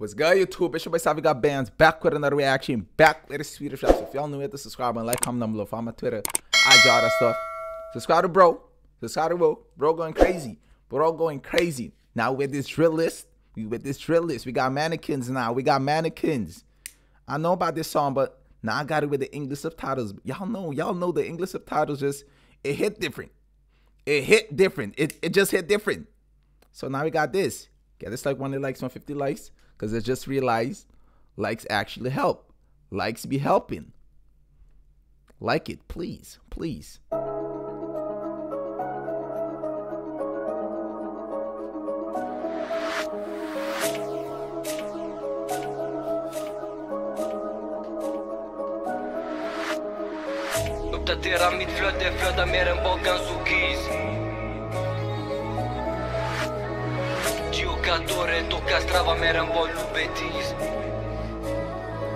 What's good, YouTube? It's your boy Xavi Got Bandz back with another reaction, back with a Swedish rap. So if y'all new, here, the subscribe and like, comment down below. Follow my Twitter, I all that stuff. Subscribe to bro. Subscribe to bro. Bro going crazy. Bro going crazy. Now with this drill list, we with this drill list, we got mannequins now. We got mannequins. I know about this song, but now I got it with the English subtitles. Y'all know, y'all know the English subtitles just it hit different. It hit different. It it just hit different. So now we got this. Get this like one that likes 150 likes because I just realized likes actually help. Likes be helping. Like it, please, please.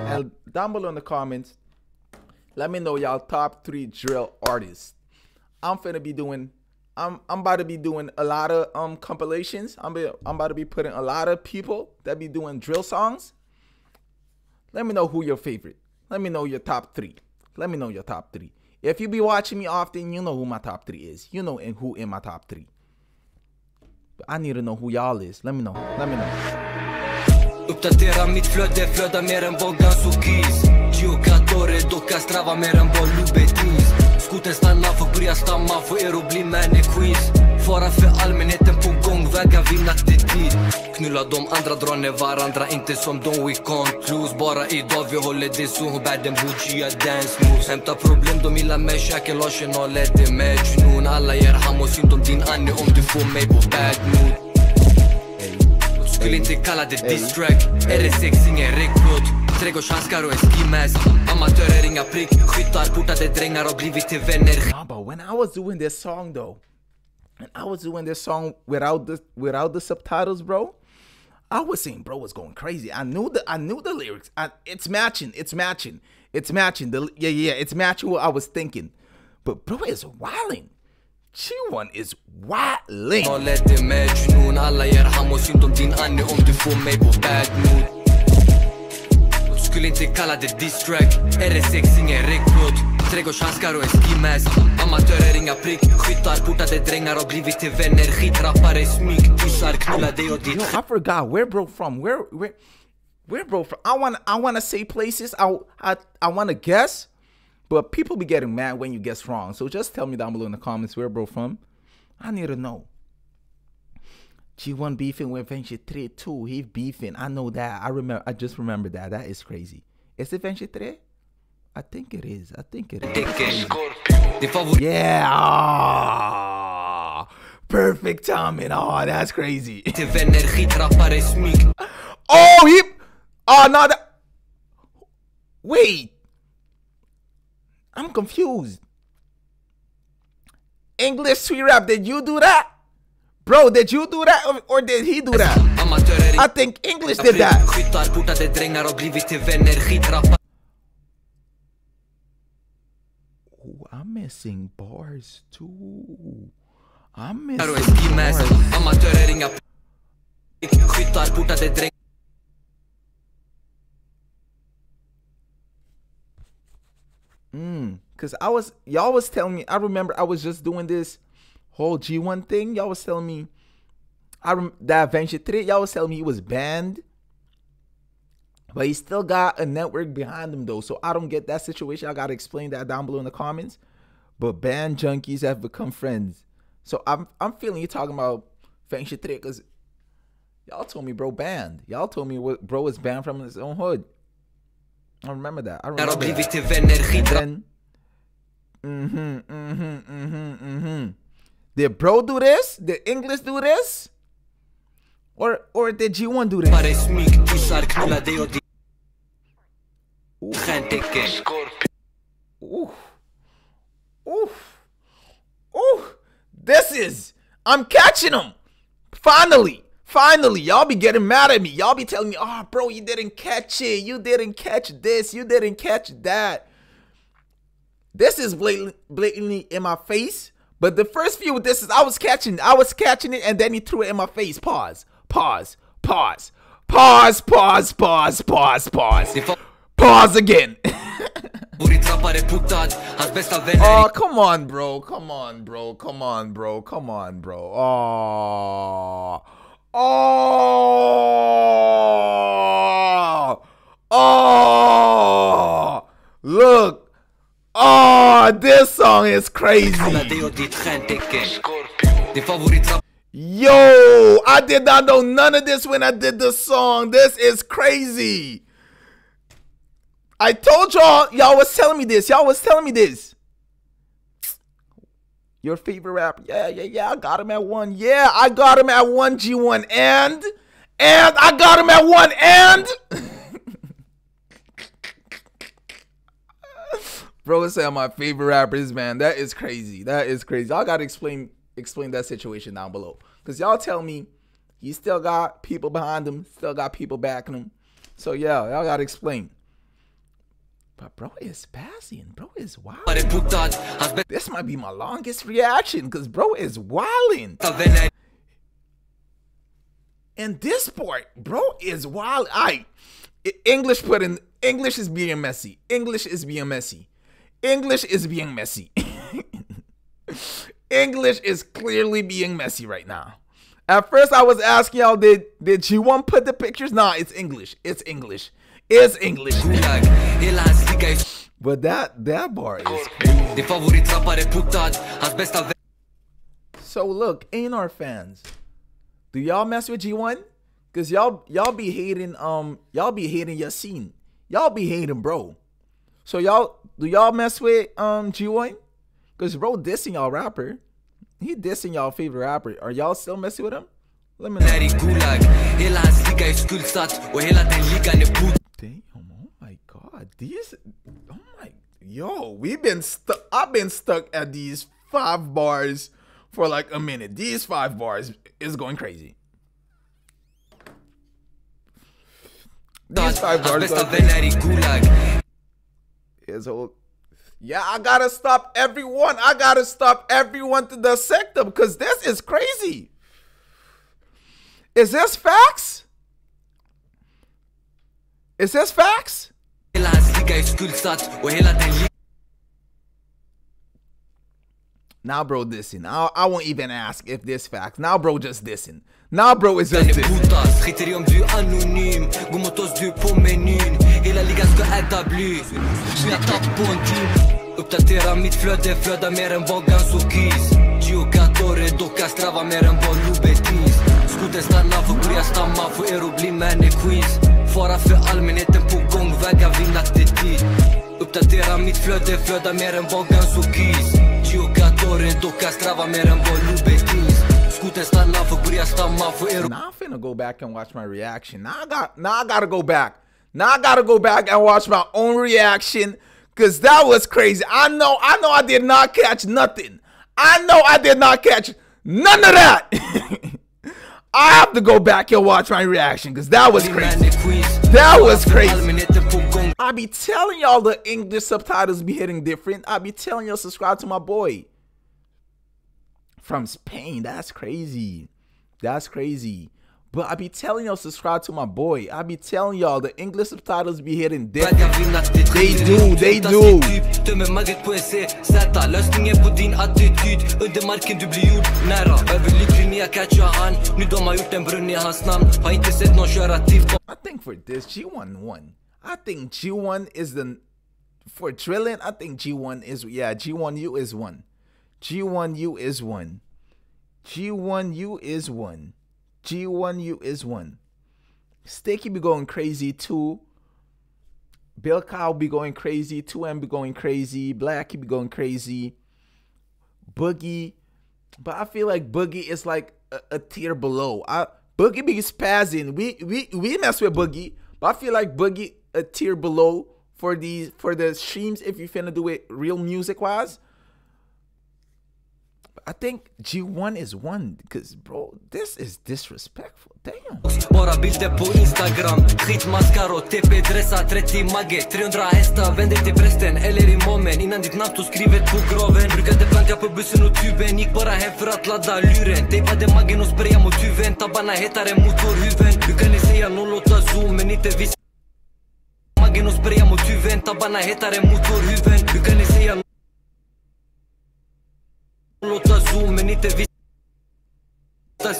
And down below in the comments, let me know y'all top three drill artists. I'm finna be doing. I'm I'm about to be doing a lot of um compilations. I'm be, I'm about to be putting a lot of people that be doing drill songs. Let me know who your favorite. Let me know your top three. Let me know your top three. If you be watching me often, you know who my top three is. You know and who in my top three. I need to know who y'all is. Let me know. Let me know. Uppdatera mitt flöde, flödar mer än Bogdan Sukis Keys docka strava mer än vad Lubetis Skoten stannar, får börja stamma, får er att bli quiz Fara för allmänheten på gång, vägar Knulla de andra, drar ner varandra, inte som de we can't lose Bara idag vi håller det så, hon bär den bougia dance moves. Hämta problem, de gillar med käken, lotion och let det Junoon Alla ger ham och synd om din anne om du får mig på bad mood. Skulle inte kalla det distrack RS6 ingen rekord Trädgårdshandskar och en skimask. Amatörer inga prick. Skyttar, portade drängar har blivit till vänner. Nah, but when I was doing this song though, and I was doing this song without the without the subtitles, bro, I was saying, bro, was going crazy. I knew the I knew the lyrics. I, it's matching. It's matching. It's matching. The yeah yeah. It's matching what I was thinking. But bro is wilding. G1 is wilding. Och let ger ham och synd om din anne om du får mig på bad mood skulle inte kalla det distrack RS6 ingen Yo, I forgot where bro from. Where where where bro from? I want I want to say places. I I I want to guess, but people be getting mad when you guess wrong. So just tell me down below in the comments where bro from. I need to know. G1 beefing with Venture 3 too. He beefing. I know that. I remember. I just remember that. That is crazy. Is it Venture 3? I think it is. I think it is. Yeah. Ah. perfect timing. Oh, that's crazy. till vänner Skitrappare, smyg Oh, he. Oh, no. That, wait. I'm confused. English sweet rap. Did you do that? Bro, did you do that or, or did he do that? I think English did that. Skyttar, portade drängar har blivit till vänner Skitrappare Ooh, I'm missing bars too. I'm missing bars. Amatörer Skyttar, portade drängar Mm, cause I was y'all was telling me. I remember I was just doing this whole G1 thing. Y'all was telling me. I rem- that Venture 3, y'all was telling me he was banned. But he still got a network behind him though. So I don't get that situation. I gotta explain that down below in the comments. But band junkies have become friends. So I'm I'm feeling you talking about Venture 3 because y'all told me bro banned. Y'all told me what bro was banned from his own hood. I remember that. I remember that. mm-hmm, mm-hmm, mm-hmm, mm-hmm. Did bro do this? Did English do this? Or or did G1 do this? Smyg, dissar, knulla dig och ditt stjärntecken Ooh. Ooh. Ooh. This is I'm catching them. Finally. Finally, y'all be getting mad at me. Y'all be telling me, "Oh, bro, you didn't catch it. You didn't catch this. You didn't catch that." This is blatantly, blatantly in my face. But the first few with this is I was catching, I was catching it, and then he threw it in my face. Pause, pause, pause, Pause, pause, pause, pause, pause. Pause again. favorit rappare putat Hans bästa vänner oh, come on, bro. Come on, bro. Come on, bro. Come on, bro. Oh. Oh. Oh. Look. Oh, this song is crazy. Alla dig och ditt stjärntecken Din favorit rappare Yo, I did not know none of this when I did the song. This is crazy. I told y'all, y'all was telling me this. Y'all was telling me this. Your favorite rapper? Yeah, yeah, yeah. I got him at one. Yeah, I got him at one G1 and and I got him at one and Bro saying my favorite rappers, man. That is crazy. That is crazy. Y'all gotta explain explain that situation down below. Cause y'all tell me he still got people behind him, still got people backing him. So yeah, y'all gotta explain. But bro is passing. Bro is wild. This might be my longest reaction because bro is wilding. And this part, bro is wild. I English put in English is being messy. English is being messy. English is being messy. English is clearly being messy right now. At first, I was asking y'all, did did G1 put the pictures? Nah, it's English. It's English. It's English. But that that bar is crazy. So look, A&R fans, do y'all mess with G1? Cause y'all y'all be hating um y'all be hating Yasin. Y'all be hating bro. So y'all do y'all mess with um G1? Cause bro dissing y'all rapper. He dissing y'all favorite rapper. Are y'all still messing with him? Let me know. Damn, oh my god. These oh my yo, we've been stuck I've been stuck at these five bars for like a minute. These five bars is going crazy. These five bars whole yeah, I gotta stop everyone. I gotta stop everyone to dissect them because this is crazy. Is this facts? Is this facts? Hela hans liga är skuldsatt Och hela den ligan Now, bro, dissing. I, I won't even ask if this facts. Now, bro, just dissing. Now, bro, is just dissing. putas Skiter i om du är anonym Gå mot oss du är på menyn Hela ligan ska äta bly Så jag tapp på en team Uppdatera mitt flöde, flödar mer än vad och Kiss Gio docka strava mer än vad Loubetins Skoten stanna, får börja stamma Får er att bli mannequins Fara för allmänheten på gång, vägar vinna till tid Uppdatera mitt flöde, flödar mer än vad Gans och Kiss Gio Catore, docka strava mer än vad att Now I'm finna go back and watch my reaction. Now I got now I gotta go back. Now I gotta go back and watch my own reaction. Cause that was crazy. I know, I know I did not catch nothing. I know I did not catch none of that. I have to go back and watch my reaction because that was crazy. That was crazy. I be telling y'all the English subtitles be hitting different. I be telling y'all subscribe to my boy from Spain. That's crazy. That's crazy. But I be telling y'all subscribe to my boy. I be telling y'all the English subtitles be hitting till They do, they do. i think for this, G1 won. I think G1 is the for drilling. I think G1 is yeah. G1U is one. G1U is one. G1U is one. G1U is one. Sticky be going crazy too. Bill Cow be going crazy. 2M be going crazy. Blackie be going crazy. Boogie. But I feel like Boogie is like a, a tier below. I Boogie be spazzing. We we we mess with Boogie, but I feel like Boogie a tier below for these for the streams if you finna do it real music wise. I think G1 is one because bro, this is disrespectful. Damn. Instagram. Skit mascaro, TP dressa 30 mage. 300 hästar, vänd dig till prästen eller Innan ditt namn stod skrivet på graven Brukade planka på bussen och tuben Gick bara hem för att ladda luren Tejpade magen och spraya mot huven Tabbarna hetare motorhuven Du kan ni säga 08 zoom. Men inte visst Magen och spraya mot huven Tabbarna hetare motorhuven Du kan ni säga 08 zoom men inte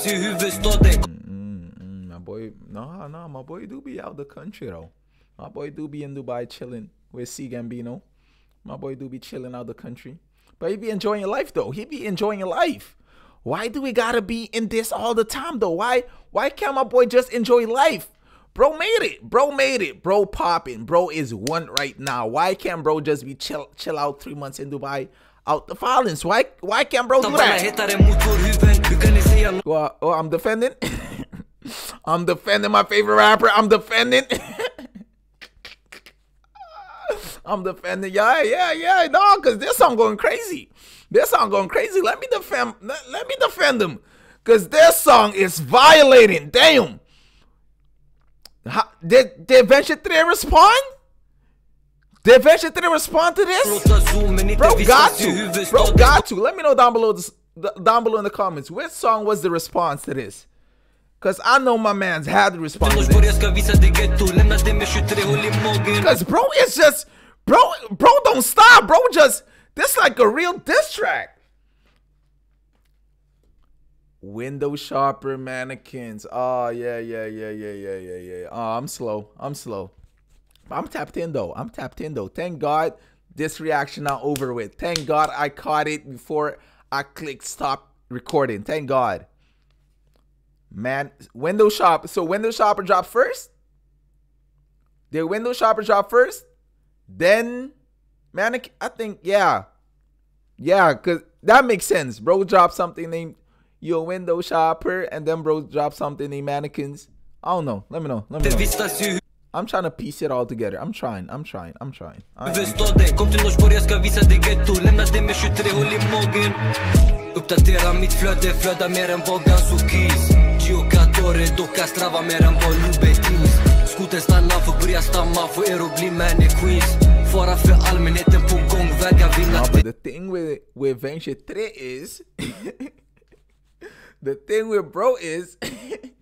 i huvudstaden Mm, my boy, nah, nah, my boy do be out the country though. My boy do be in Dubai chilling with C Gambino. My boy do be chilling out the country, but he be enjoying life though. He be enjoying life. Why do we gotta be in this all the time though? Why, why can't my boy just enjoy life? Bro made it. Bro made it. Bro popping. Bro is one right now. Why can't bro just be chill, chill out three months in Dubai, out the violence? Why, why can't bro do that? hetare motorhuven Du kan ni säga Well, oh, I'm defending. I'm defending my favorite rapper. I'm defending. I'm defending. Yeah, yeah, yeah. No, because this song going crazy. This song going crazy. Let me defend. Let, let me defend him. Because this song is violating. Damn. How, did did Venture 3 respond? Did Venture 3 respond to this? Låta zoomen inte Bro, got to. Bro, got to. Let me know down below this, down below in the comments. Which song was the response to this? Cause I know my man's had the response. to this. jag ska visa dig getto Lämna dig med 23 håll i magen Cause bro, it's just bro, bro, don't stop, bro. Just this like a real diss track. Window shopper mannequins. Oh yeah, yeah, yeah, yeah, yeah, yeah, yeah. Oh, I'm slow. I'm slow. I'm tapped in though. I'm tapped in though. Thank God this reaction not over with. Thank God I caught it before I clicked stop recording. Thank God. Man, window shop. So window shopper dropped first. Did window shopper drop first? Then mannequin. I think yeah, yeah, cause that makes sense. Bro dropped something named you a window shopper, and then bro dropped something named mannequins. I don't know. Let me know. Let me know. I'm trying to piece it all together. I'm trying. I'm trying. I'm trying. I am. huvudstaden Kom till Norsborg, jag ska visa dig getto Lämna dig med 23 håll i magen Uppdatera mitt flöde, flödar mer än vad Gansu Keys Geocatore, strava mer än vad Loubettins Skoten stannar, får börja stamma Får er att bli man Fara för allmänheten på gång, vägar vinna No, but the thing with with Venture 3 is the thing with bro is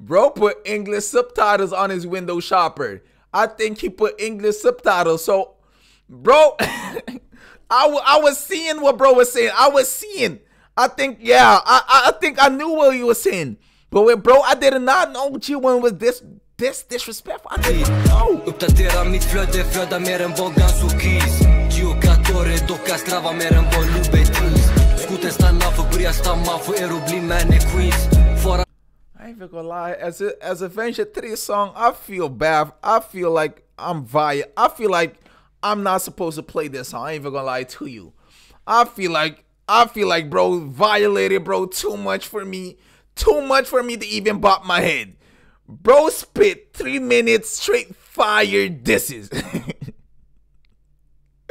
bro put English subtitles on his window shopper. I think he put English subtitles. So bro I I was seeing what bro was saying. I was seeing. I think yeah, I I, think I knew what he was saying. But with bro, I did not know G1 was this this disrespectful. I didn't know. Uppdatera mitt flöde, flödar mer än vad Gansu Keys Geocatore, docka strava mer än vad Loubettins Skoten stannar, får börja stamma Får er att bli man i ain't even gonna lie. As a as a Venture 3 song, I feel bad. I feel like I'm via. I feel like I'm not supposed to play this song. I ain't even gonna lie to you. I feel like I feel like bro violated bro too much for me. Too much for me to even bop my head. Bro spit three minutes straight fire disses.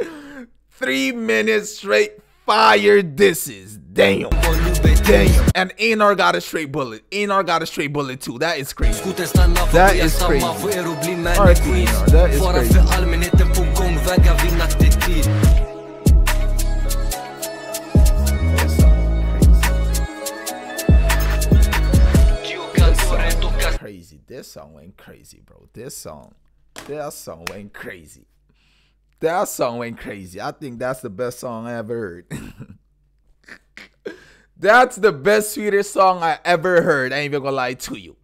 three minutes straight fire disses. Damn. Damn. And Anar got a straight bullet. Anar got a straight bullet too. That is crazy. Skoten stannar, får That is crazy. Får att bli man i Alright, that is crazy. för allmänheten på gång, vägar vinna till tid Geocatore, docka Crazy. This song went crazy, bro. This song. That song went crazy. That song went crazy. I think that's the best song I ever heard. that's the best, sweetest song I ever heard. I ain't even gonna lie to you.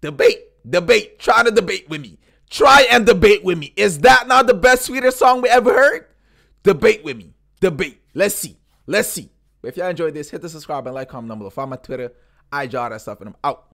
Debate. Debate. Try to debate with me. Try and debate with me. Is that not the best, sweetest song we ever heard? Debate with me. Debate. Let's see. Let's see. But if y'all enjoyed this, hit the subscribe and like, comment down below. Follow my Twitter. I draw that stuff and I'm out.